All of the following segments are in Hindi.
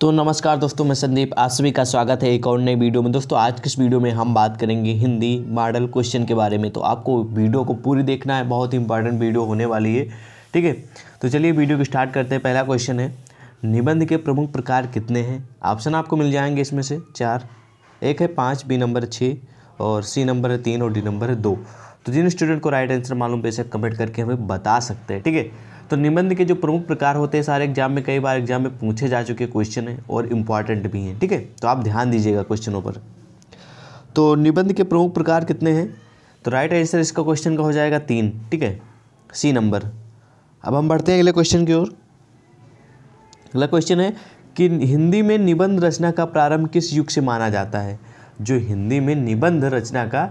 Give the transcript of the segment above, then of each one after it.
तो नमस्कार दोस्तों, मैं संदीप आप सभी का स्वागत है एक और नई वीडियो में। दोस्तों, आज किस वीडियो में हम बात करेंगे हिंदी मॉडल क्वेश्चन के बारे में। तो आपको वीडियो को पूरी देखना है, बहुत ही इंपॉर्टेंट वीडियो होने वाली है, ठीक है? तो चलिए वीडियो को स्टार्ट करते हैं। पहला क्वेश्चन है, निबंध के प्रमुख प्रकार कितने हैं? ऑप्शन आपको मिल जाएँगे इसमें से चार। एक है पाँच, बी नंबर छः और सी नंबर है तीन और डी नंबर है दो। तो जिन स्टूडेंट को राइट आंसर मालूम बेशक कमेंट करके हमें बता सकते हैं, ठीक है? तो निबंध के जो प्रमुख प्रकार होते हैं, सारे एग्ज़ाम में कई बार एग्ज़ाम में पूछे जा चुके क्वेश्चन हैं और इंपॉर्टेंट भी हैं, ठीक है? तो आप ध्यान दीजिएगा क्वेश्चनों पर। तो निबंध के प्रमुख प्रकार कितने हैं? तो राइट आंसर इसका क्वेश्चन का हो जाएगा तीन, ठीक है? सी नंबर अब हम बढ़ते हैं अगले क्वेश्चन की ओर। अगला क्वेश्चन है कि हिंदी में निबंध रचना का प्रारंभ किस युग से माना जाता है? जो हिंदी में निबंध रचना का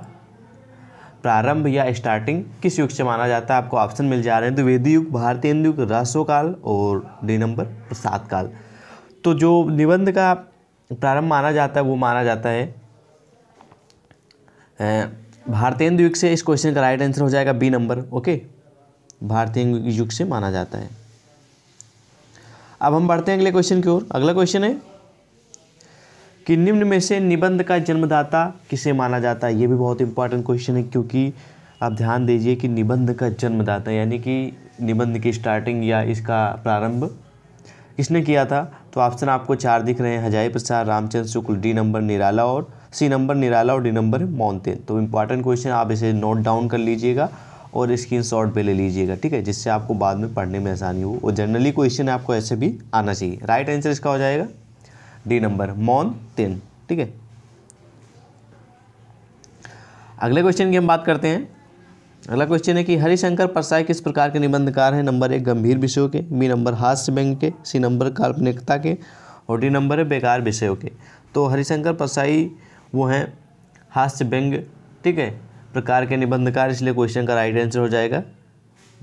प्रारंभ या स्टार्टिंग किस युग से माना जाता है? आपको ऑप्शन मिल जा रहे हैं। द्विवेदी युग, भारतीय युग रासो काल और डी नंबर प्रसाद काल। तो जो निबंध का प्रारंभ माना जाता है, वो माना जाता है भारतीय युग से इस क्वेश्चन का राइट आंसर हो जाएगा बी नंबर ओके भारतीय युग से माना जाता है। अब हम बढ़ते हैं अगले क्वेश्चन की ओर। अगला क्वेश्चन है कि निम्न में से निबंध का जन्मदाता किसे माना जाता है? ये भी बहुत इंपॉर्टेंट क्वेश्चन है, क्योंकि आप ध्यान दीजिए कि निबंध का जन्मदाता, यानी कि निबंध की स्टार्टिंग या इसका प्रारंभ किसने किया था? तो ऑप्शन आपको चार दिख रहे हैं हजाई प्रसाद, रामचंद्र शुक्ल, डी नंबर निराला और सी नंबर निराला और डी नंबर मौनतेन तो इंपॉर्टेंट क्वेश्चन आप इसे नोट डाउन कर लीजिएगा और स्क्रीन शॉट पर ले लीजिएगा, ठीक है? जिससे आपको बाद में पढ़ने में आसानी हो। और जनरली क्वेश्चन आपको ऐसे भी आना चाहिए। राइट आंसर इसका हो जाएगा। डी नंबर मौन तीन ठीक है? अगले क्वेश्चन की हम बात करते हैं। अगला क्वेश्चन है कि हरिशंकर परसाई किस प्रकार के निबंधकार हैं? नंबर एक, गंभीर विषयों के। बी नंबर हास्य व्यंग के। सी नंबर काल्पनिकता के। और डी नंबर है, बेकार विषयों के। तो हरिशंकर परसाई वो हैं हास्य व्यंग, ठीक है? प्रकार के निबंधकार, इसलिए क्वेश्चन का राइट आंसर हो जाएगा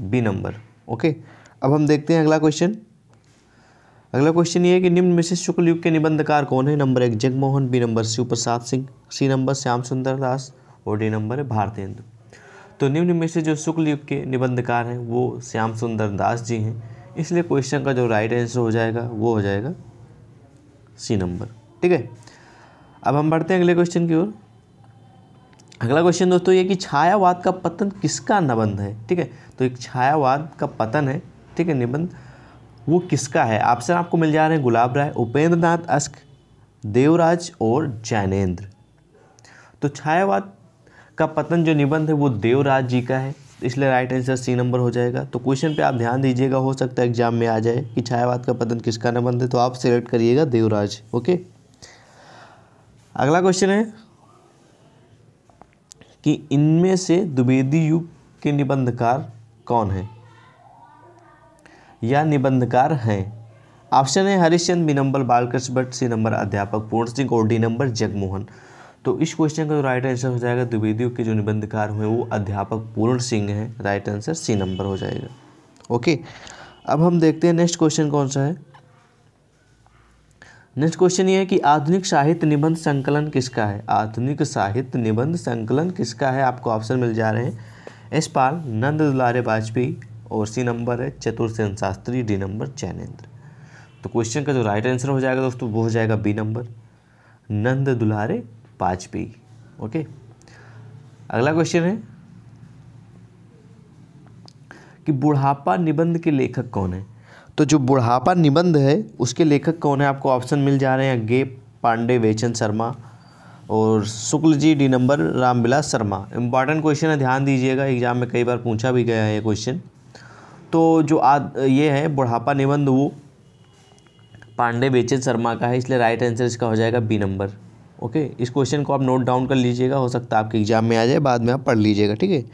बी नंबर ओके अब हम देखते हैं अगला क्वेश्चन अगला क्वेश्चन ये है कि निम्न में से शुक्ल युग के निबंधकार कौन है? नंबर एक, Jagmohan B number Shiv Prasad Singh C number Shyam Sundar Das और डी नंबर है भारतेंदु। तो निम्न में से जो शुक्ल युग के निबंधकार हैं, वो श्याम सुंदर दास जी हैं। इसलिए क्वेश्चन का जो राइट आंसर हो जाएगा, वो हो जाएगा सी नंबर ठीक है? अब हम बढ़ते हैं अगले क्वेश्चन की ओर। अगला क्वेश्चन दोस्तों ये कि छायावाद का पतन किसका निबंध है? ठीक है? तो एक छायावाद का पतन है। ठीक है, निबंध वो किसका है? ऑप्शन आपको मिल जा रहे हैं गुलाब राय उपेंद्र नाथ अस्क, देवराज और जैनेन्द्र तो छायावाद का पतन जो निबंध है, वो देवराज जी का है। इसलिए राइट आंसर सी नंबर हो जाएगा। तो क्वेश्चन पे आप ध्यान दीजिएगा, हो सकता है एग्ज़ाम में आ जाए कि छायावाद का पतन किसका निबंध है तो आप सिलेक्ट करिएगा देवराज ओके अगला क्वेश्चन है कि इनमें से द्विवेदी युग के निबंधकार कौन है? या निबंधकार हैं। ऑप्शन है Harishchand B number Balkrishna Bhatt, C number अध्यापक पूर्ण सिंह और डी नंबर जगमोहन। तो इस क्वेश्चन का जो राइट आंसर हो जाएगा, द्विवेदियों के जो निबंधकार हुए, वो अध्यापक पूर्ण सिंह हैं। राइट आंसर सी नंबर हो जाएगा। ओके अब हम देखते हैं नेक्स्ट क्वेश्चन कौन सा है? नेक्स्ट क्वेश्चन ये है कि आधुनिक साहित्य निबंध संकलन किसका है? आधुनिक साहित्य निबंध संकलन किसका है? आपको ऑप्शन मिल जा रहे हैं। एस पाल नंद दुलारे वाजपेयी। और सी नंबर है चतुर्सेन शास्त्री, डी नंबर चैनेन्द्र तो क्वेश्चन का जो राइट आंसर हो जाएगा दोस्तों, वो हो जाएगा बी नंबर नंद दुलारे वाजपेयी। ओके अगला क्वेश्चन है कि बुढ़ापा निबंध के लेखक कौन है? तो जो बुढ़ापा निबंध है, उसके लेखक कौन है? आपको ऑप्शन मिल जा रहे हैं गे पांडे वेचन शर्मा और Shukla ji D number Ramvilas Sharma. Important question है, ध्यान दीजिएगा एग्ज़ाम में कई बार पूछा भी गया है ये क्वेश्चन तो जो आद, ये है, बुढ़ापा निबंध, वो पांडे बेचन शर्मा का है, इसलिए राइट आंसर इसका हो जाएगा बी नंबर ओके इस क्वेश्चन को आप नोट डाउन कर लीजिएगा, हो सकता है आपके एग्ज़ाम में आ जाए, बाद में आप पढ़ लीजिएगा, ठीक है?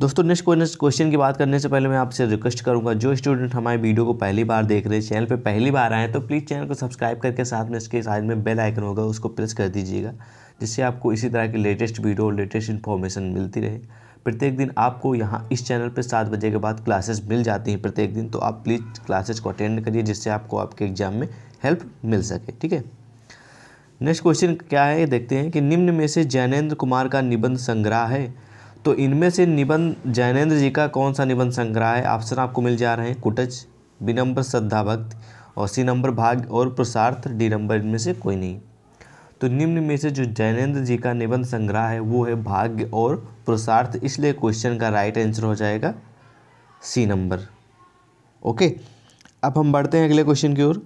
दोस्तों नेक्स्ट क्वेश्चन की बात करने से पहले मैं आपसे रिक्वेस्ट करूँगा, जो स्टूडेंट हमारे वीडियो को पहली बार देख रहे हैं चैनल पे पहली बार आए हैं तो प्लीज़ चैनल को सब्सक्राइब करके साथ में इसके साइड में बेल आइकन होगा, उसको प्रेस कर दीजिएगा, जिससे आपको इसी तरह की लेटेस्ट वीडियो लेटेस्ट इन्फॉर्मेशन मिलती रहे। प्रत्येक दिन आपको यहाँ इस चैनल पर सात बजे के बाद क्लासेस मिल जाती हैं प्रत्येक दिन तो आप प्लीज़ क्लासेस को अटेंड करिए जिससे आपको आपके एग्ज़ाम में हेल्प मिल सके, ठीक है? नेक्स्ट क्वेश्चन क्या है? देखते हैं कि निम्न में से जैनेन्द्र कुमार का निबंध संग्रह है। तो इनमें से निबंध जैनेन्द्र जी का कौन सा निबंध संग्रह है? ऑप्शन आपको मिल जा रहे हैं, कुटज बी नंबर श्रद्धा भक्त और सी नंबर भाग्य और पुरुषार्थ डी नंबर इनमें से कोई नहीं। तो निम्न में से जो जैनेन्द्र जी का निबंध संग्रह है, वो है भाग्य और पुरुषार्थ। इसलिए क्वेश्चन का राइट आंसर हो जाएगा सी नंबर ओके अब हम बढ़ते हैं अगले क्वेश्चन की ओर।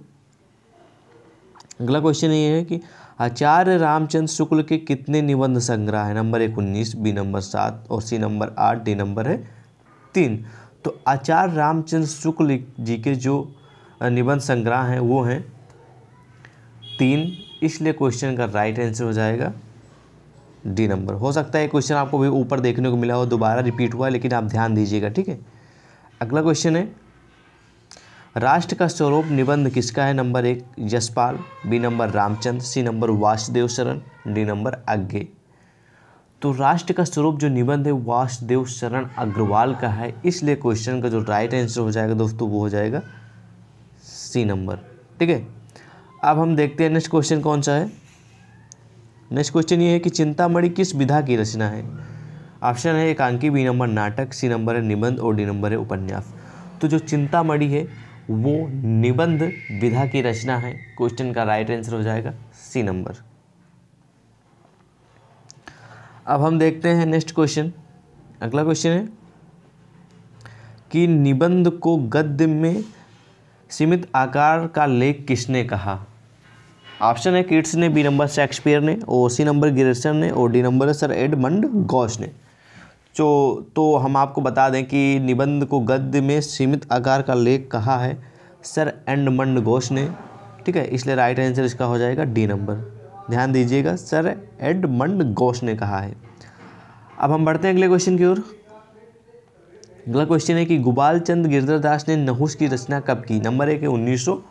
अगला क्वेश्चन ये है कि आचार्य रामचंद्र शुक्ल के कितने निबंध संग्रह है? नंबर एक उन्नीस बी नंबर सात और सी नंबर आठ डी नंबर है तीन। तो आचार्य रामचंद्र शुक्ल जी के जो निबंध संग्रह हैं, वो हैं तीन इसलिए क्वेश्चन का राइट आंसर हो जाएगा डी नंबर हो सकता है क्वेश्चन आपको भी ऊपर देखने को मिला हो, दोबारा रिपीट हुआ, लेकिन आप ध्यान दीजिएगा, ठीक है? अगला क्वेश्चन है, राष्ट्र का स्वरूप निबंध किसका है? नंबर एक, Yashpal B number Ramchandra C number Vasudev Sharan D number आज्ञे तो राष्ट्र का स्वरूप जो निबंध है, वासुदेव शरण अग्रवाल का है, इसलिए क्वेश्चन का जो राइट आंसर हो जाएगा दोस्तों, वो हो जाएगा सी नंबर ठीक है? अब हम देखते हैं नेक्स्ट क्वेश्चन कौन सा है? नेक्स्ट क्वेश्चन ये है कि चिंतामणि किस विधा की रचना है? ऑप्शन है एकांकी बी नंबर नाटक सी नंबर है निबंध और डी नंबर है उपन्यास। तो जो चिंतामणि है, वो निबंध विधा की रचना है। क्वेश्चन का राइट आंसर हो जाएगा सी नंबर अब हम देखते हैं नेक्स्ट क्वेश्चन अगला क्वेश्चन है कि निबंध को गद्य में सीमित आकार का लेख किसने कहा? ऑप्शन है किट्स ने, बी नंबर शेक्सपियर ने और सी नंबर गिरसन ने, और डी नंबर है सर एडमंड गॉश ने। जो तो हम आपको बता दें कि निबंध को गद्य में सीमित आकार का लेख कहा है सर एंडमंड घोष ने। ठीक है, इसलिए राइट आंसर इसका हो जाएगा डी नंबर। ध्यान दीजिएगा, सर एडमंड घोष ने कहा है। अब हम बढ़ते हैं अगले क्वेश्चन की ओर। अगला क्वेश्चन है कि गोपाल चंद गिरधर दास ने नहुस की रचना कब की? नंबर एक है उन्नीस सौ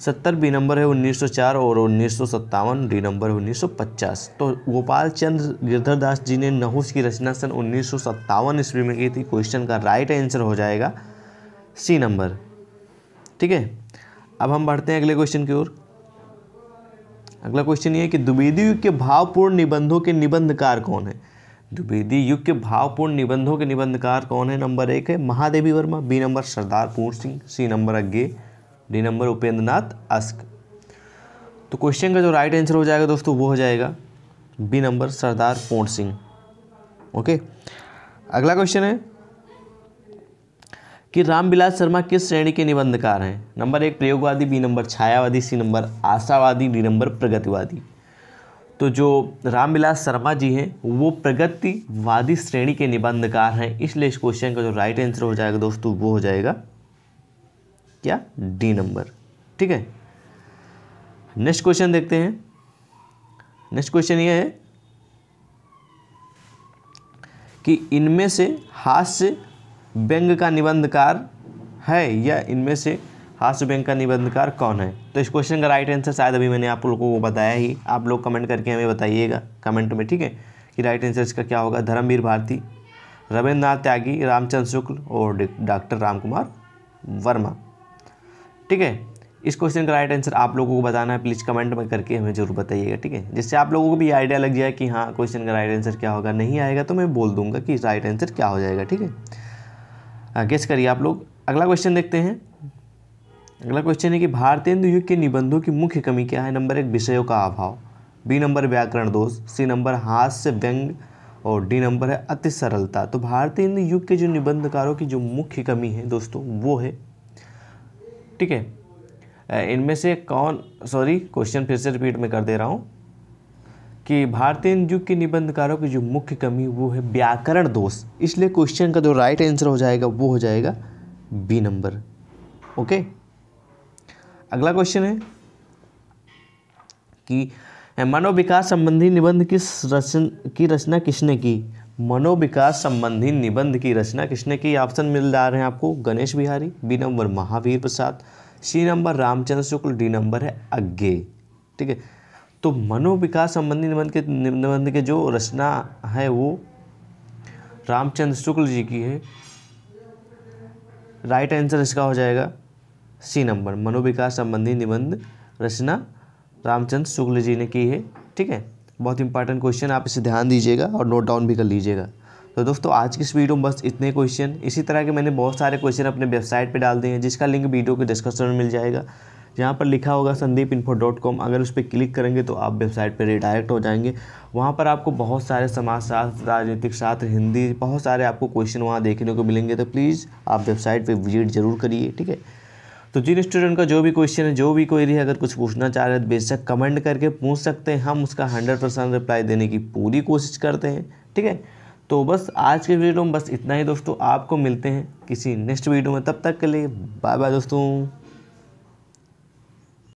सत्तर बी नंबर है उन्नीस सौ चार और उन्नीस सौ सत्तावन डी नंबर है उन्नीस सौ पचास। तो गोपाल चंद्र गिरधर दास जी ने नहुस की रचना सन उन्नीस सौ सत्तावन ईस्वी में की थी। क्वेश्चन का राइट आंसर हो जाएगा सी नंबर। ठीक है? अब हम बढ़ते हैं अगले क्वेश्चन की ओर। अगला क्वेश्चन ये है कि द्विवेदी युग के भावपूर्ण निबंधों के निबंधकार कौन है? द्विवेदी युग के भावपूर्ण निबंधों के निबंधकार कौन है? नंबर एक है Mahadevi Verma, B number Sardar Puran Singh, C number Agyeya D number Upendra Nath Ashk. तो क्वेश्चन का जो राइट आंसर हो जाएगा दोस्तों, वो हो जाएगा B number Sardar Puran Singh. Okay अगला क्वेश्चन है कि रामविलास शर्मा किस श्रेणी के निबंधकार हैं? नंबर एक, प्रयोगवादी बी नंबर छायावादी सी नंबर आशावादी डी नंबर प्रगतिवादी। तो जो रामविलास शर्मा जी हैं, वो प्रगतिवादी श्रेणी के निबंधकार हैं, इसलिए इस क्वेश्चन का जो राइट आंसर हो जाएगा दोस्तों, वो हो जाएगा क्या डी नंबर ठीक है? नेक्स्ट क्वेश्चन देखते हैं. नेक्स्ट क्वेश्चन ये है कि इनमें से हास्य व्यंग का निबंधकार है या इनमें से हास्य व्यंग का निबंधकार कौन है? तो इस क्वेश्चन का राइट आंसर शायद अभी मैंने आप लोगों को बताया ही। आप लोग कमेंट करके हमें बताइएगा कमेंट में ठीक है? कि राइट आंसर इसका क्या होगा? धर्मवीर भारती रविन्द्रनाथ त्यागी रामचंद्र शुक्ल और डॉक्टर राम कुमार वर्मा। ठीक है? इस क्वेश्चन का राइट आंसर आप लोगों को बताना है प्लीज़ कमेंट में करके हमें ज़रूर बताइएगा, ठीक है? जिससे आप लोगों को भी आइडिया लग जाए कि हाँ क्वेश्चन का राइट आंसर क्या होगा, नहीं आएगा तो मैं बोल दूँगा कि राइट आंसर क्या हो जाएगा, ठीक है? गेस करिए आप लोग। अगला क्वेश्चन देखते हैं। अगला क्वेश्चन है कि भारतीय युग के निबंधों की मुख्य कमी क्या है? नंबर एक, विषयों का अभाव। बी नंबर व्याकरण दोष। सी नंबर हास्य, व्यंग, और डी नंबर है अति सरलता। तो भारतीय युग के जो निबंधकारों की जो मुख्य कमी है दोस्तों, वो है ठीक है? इनमें से कौन सॉरी क्वेश्चन फिर से रिपीट में कर दे रहा हूँ कि भारतीय युग के निबंधकारों की जो मुख्य कमी वो है व्याकरण दोष। इसलिए क्वेश्चन का जो राइट आंसर हो जाएगा, वो हो जाएगा बी नंबर ओके अगला क्वेश्चन है कि मनोविकास संबंधी निबंध किस रचन, की रचना किसने की? मनोविकास संबंधी निबंध की रचना किसने की? ऑप्शन मिल जा रहे हैं आपको Ganesh Bihari, B number Mahavir Prasad, C number Ramchandra Shukla, D number है अज्ञे। ठीक है? तो मनोविकास संबंधी निबंध के निबंध के जो रचना है वो रामचंद्र शुक्ल जी की है। राइट आंसर इसका हो जाएगा सी नंबर। मनोविकास संबंधी निबंध रचना रामचंद्र शुक्ल जी ने की है। ठीक है? बहुत इंपॉर्टेंट क्वेश्चन आप इसे ध्यान दीजिएगा और नोट डाउन भी कर लीजिएगा। तो दोस्तों, आज की इस वीडियो में बस इतने क्वेश्चन इसी तरह के मैंने बहुत सारे क्वेश्चन अपने वेबसाइट पे डाल दिए हैं, जिसका लिंक वीडियो के डिस्क्रिप्शन में मिल जाएगा। जहाँ पर लिखा होगा संदीप इन्फो डॉट कॉम अगर उस पर क्लिक करेंगे तो आप वेबसाइट पर रिडायरेक्ट हो जाएँगे। वहाँ पर आपको बहुत सारे समाजशास्त्र राजनीतिक शास्त्र, हिंदी, बहुत सारे आपको क्वेश्चन वहाँ देखने को मिलेंगे। तो प्लीज़ आप वेबसाइट पर विज़िट ज़रूर करिए, ठीक है? तो जिन स्टूडेंट का जो भी क्वेश्चन है, जो भी क्वेरी है, अगर कुछ पूछना चाह रहे हैं तो बेशक कमेंट करके पूछ सकते हैं। हम उसका हंड्रेड परसेंट रिप्लाई देने की पूरी कोशिश करते हैं, ठीक है? तो बस आज के वीडियो में बस इतना ही दोस्तों। आपको मिलते हैं किसी नेक्स्ट वीडियो में। तब तक के लिए बाय बाय दोस्तों।